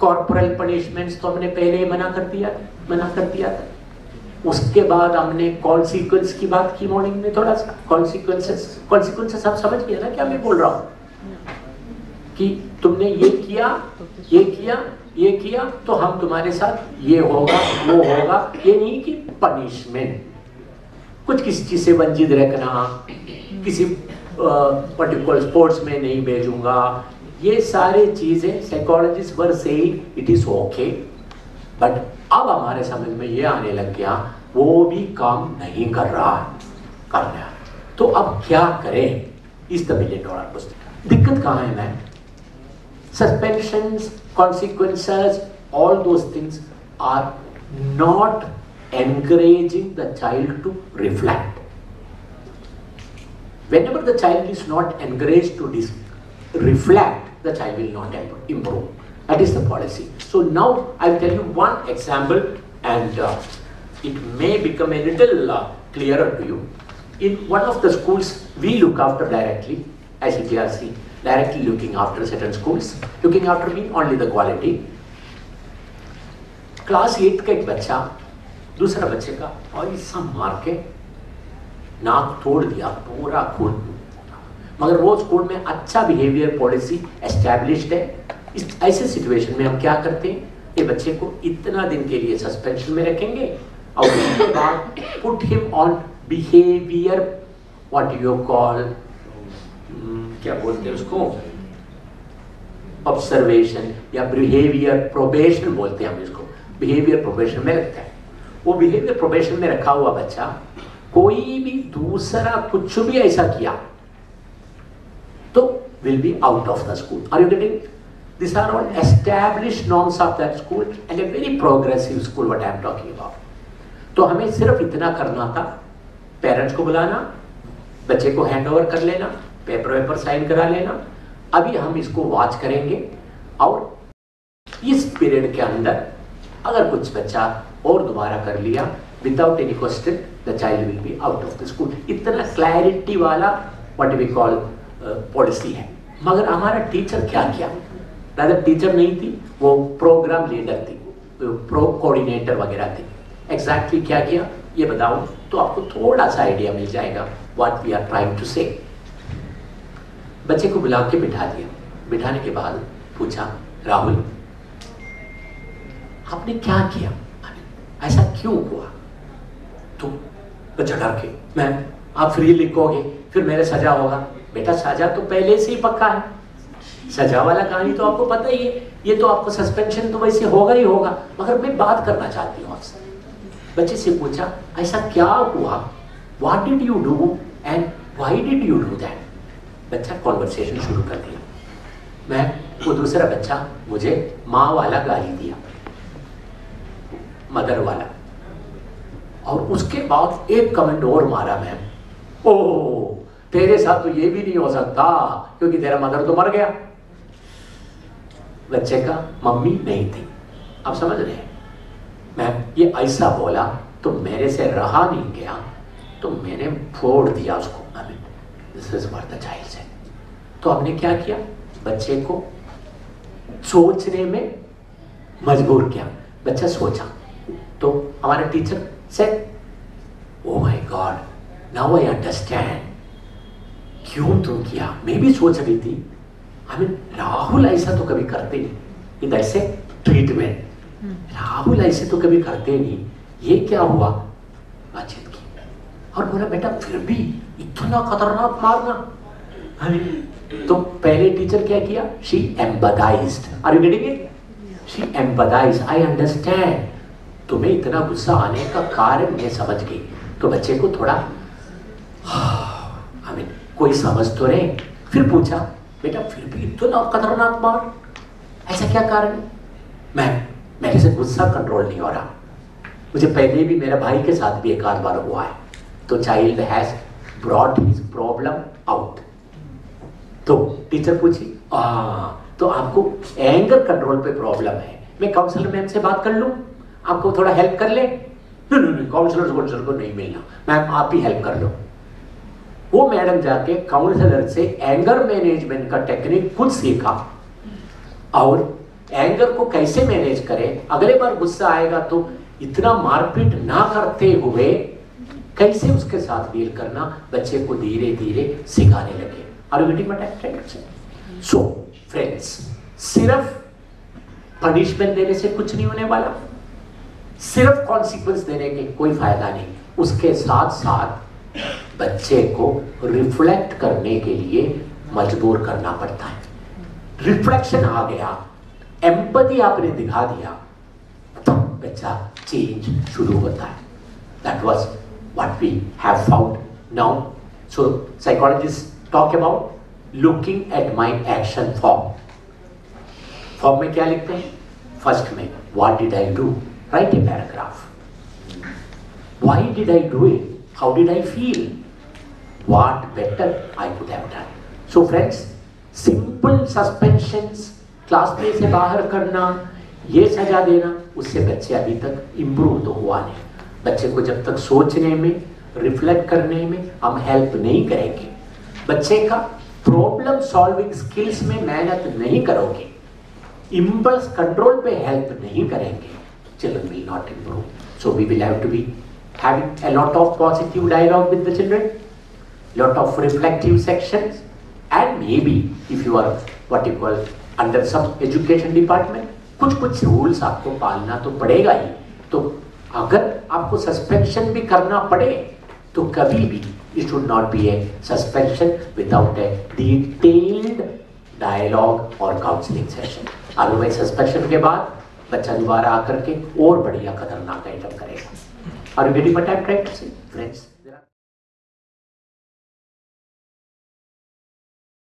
Corporal punishments तो हमने पहले ही मना कर दिया मना कर दिया था। उसके बाद हमने कॉन्सिक्वेंस की बात की मॉर्निंग में थोड़ा सा। कॉन्सिक्वेंसेस कॉन्सिक्वेंसेस आप समझ गए ना क्या मैं बोल रहा हूँ? कि तुमने ये किया ये किया ये किया तो हम तुम्हारे साथ ये होगा, वो होगा, ये नहीं कि पनिशमेंट कुछ किसी चीज़ से वंचित रखना किसी पर्टिकुलर स्पोर्ट्स में नहीं भेजूँगा ये सारे चीज़ें साइकोलॉजिस्ट वर से इट इज़ ओके बट अब हमारे समझ में ये आने लग गया, वो भी काम नहीं कर रहा कर रहा तो अब क्या करें? इस दिलियन डॉलर पुस्तक दिक्कत कहा है मैं suspension consequence although are not encouraging the child to reflect whenever the child is not encourage to disc reflect, the child will not im- improve. That is the policy. So now I will tell you one example and uh, it may become a little uh, clearer to you. In one of the schools we look after directly as ETRC, directly looking after certain schools. Looking after mean only the quality. Class eight का एक बच्चा दूसरा बच्चे का और ऐसा मार के नाक तोड़ दिया पूरा खून मगर वो स्कूल में अच्छा बिहेवियर पॉलिसी एस्टेब्लिश्ड है। इस, ऐसे सिचुएशन में हम क्या करते हैं? ये बच्चे को इतना दिन के लिए सस्पेंशन में रखेंगे और उसके बाद put him on behaviour what you call क्या बोलते हैं उसको? ऑब्जर्वेशन या बिहेवियर प्रोबेशन बोलते हैं हम इसको। बिहेवियर प्रोबेशन में रखते हैं। वो बिहेवियर प्रोबेशन में रखा हुआ बच्चा कोई भी दूसरा कुछ भी ऐसा किया तो will be out of the school are you getting this are all establish norms of that school and a very progressive school what I am talking about तो हमें सिर्फ़ इतना करना था पेरेंट्स को बुलाना, बच्चे को हैंड ओवर कर लेना पेपर वेपर साइन करा लेना। अभी हम इसको वॉच करेंगे और इस पीरियड के अंदर अगर कुछ बच्चा और दोबारा कर लिया without any question the child will be out of the school इतना क्लैरिटी वाला व्हाट वी कॉल पॉलिसी है। मगर हमारा टीचर क्या किया? रादर टीचर नहीं थी, वो प्रोग्राम लीडर थी प्रो कोऑर्डिनेटर वगैरह थी। एग्जैक्टली exactly क्या किया? ये बताऊँ तो आपको थोड़ा सा आइडिया मिल जाएगा what we are trying to say बच्चे को बुला के बिठा दिया। बिठाने के बाद पूछा, राहुल, आपने क्या किया? ऐसा क्यों हुआ? तो बच्चा डर के मैं आप फ्री लिखोगे, फिर मेरे सजा होगा। बेटा, सजा तो पहले से ही पक्का है। सजा वाला कहानी तो आपको पता ही है। ये तो आपको सस्पेंशन तो वैसे होगा ही होगा, मगर मैं बात करना चाहती हूँ आपसे। बच्चे से पूछा, ऐसा क्या हुआ? What did you do and why did you do that बच्चा कॉन्वर्सेशन शुरू कर दिया। मैं, वो दूसरा बच्चा, मुझे माँ वाला गाली दिया। मदर वाला। और उसके बाद एक कमेंट और मारा मैं। ओ तेरे साथ तो ये भी नहीं हो सकता, क्योंकि तेरा मदर तो मर गया। बच्चे का मम्मी नहीं थी। आप समझ रहे मैं ये ऐसा बोला तो मेरे से रहा नहीं गया तो मैंने फोड़ दिया उसको दिस इज़ चाइल्ड से। तो हमने क्या किया? बच्चे को सोचने में मजबूर किया। बच्चा सोचा। तो हमारे टीचर से ओ my God now I understand क्यों तुम किया? मैं भी सोच रही थी। हमें राहुल ऐसा तो कभी करते नहीं। इन ऐसे ट्रीटमेंट राहुल ऐसे तो कभी करते नहीं। ये क्या हुआ? बातचीत की। और बोला बेटा फिर भी इतना खतरनाक मारना? तो पहले टीचर क्या किया? She empathised are you getting it she empathise I understand तुम्हें इतना गुस्सा आने का कारण मैं समझ गई। तो बच्चे को थोड़ा मीन कोई समझ तो रहे। फिर पूछा बेटा फिर भी इतना खतरनाक मार। ऐसा क्या कारण है? मैं मेरे से गुस्सा कंट्रोल नहीं हो रहा। मुझे पहले भी मेरे भाई के साथ भी एक आध बार हुआ है। तो child has brought his problem out तो टीचर पूछी आ, तो आपको एंगर कंट्रोल पे प्रॉब्लम है। मैं काउंसलर मैम से बात कर लूँ? आपको थोड़ा हेल्प कर ले? नहीं नहीं काउंसलर को नहीं मिलना। मैम आप ही हेल्प कर लो। वो मैडम जाके काउंसलर से एंगर मैनेजमेंट का टेक्निक खुद सीखा। और एंगर को कैसे मैनेज करें? अगले बार गुस्सा आएगा तो इतना मारपीट ना करते हुए कैसे उसके साथ डील करना? बच्चे को धीरे धीरे सिखाने लगे। सो फ्रेंड्स सिर्फ़ पनिशमेंट देने से कुछ नहीं होने वाला। सिर्फ़ कॉन्सिक्वेंस देने के कोई फ़ायदा नहीं। उसके साथ साथ बच्चे को रिफ्लेक्ट करने के लिए मजबूर करना पड़ता है रिफ्लेक्शन आ गया एम्पति आपने दिखा दिया तो बच्चा चेंज शुरू होता है that was what we have found now. So psychologists talk about looking at my action form. Form में क्या लिखते हैं फ़र्स्ट में what did I do write a paragraph why did I do it? How did I feel? What better I could have done? So friends, simple suspensions, class में से बाहर करना ये सजा देना उससे बच्चे अभी तक इम्प्रूव तो हुआ नहीं। बच्चे को जब तक सोचने में रिफ्लेक्ट करने में हम हेल्प नहीं करेंगे। बच्चे का प्रॉब्लम सॉल्विंग स्किल्स में मेहनत नहीं करोगे। इम्पल्स कंट्रोल पे हेल्प नहीं करेंगे। Children will not improve so we will have to be having a lot of positive dialogue with the children, lot of reflective sections, and maybe if you are what you call under some education department, कुछ कुछ rules आपको पालना तो पड़ेगा ही। तो अगर आपको suspension भी करना पड़े तो कभी भी it should not be a suspension without a detailed dialogue और काउंसलिंग सेशन अदरवाइज़ सस्पेंशन के बाद बच्चा दोबारा आकर के और बढ़िया खतरनाक आइटम करेगा। और getting what I am to say friends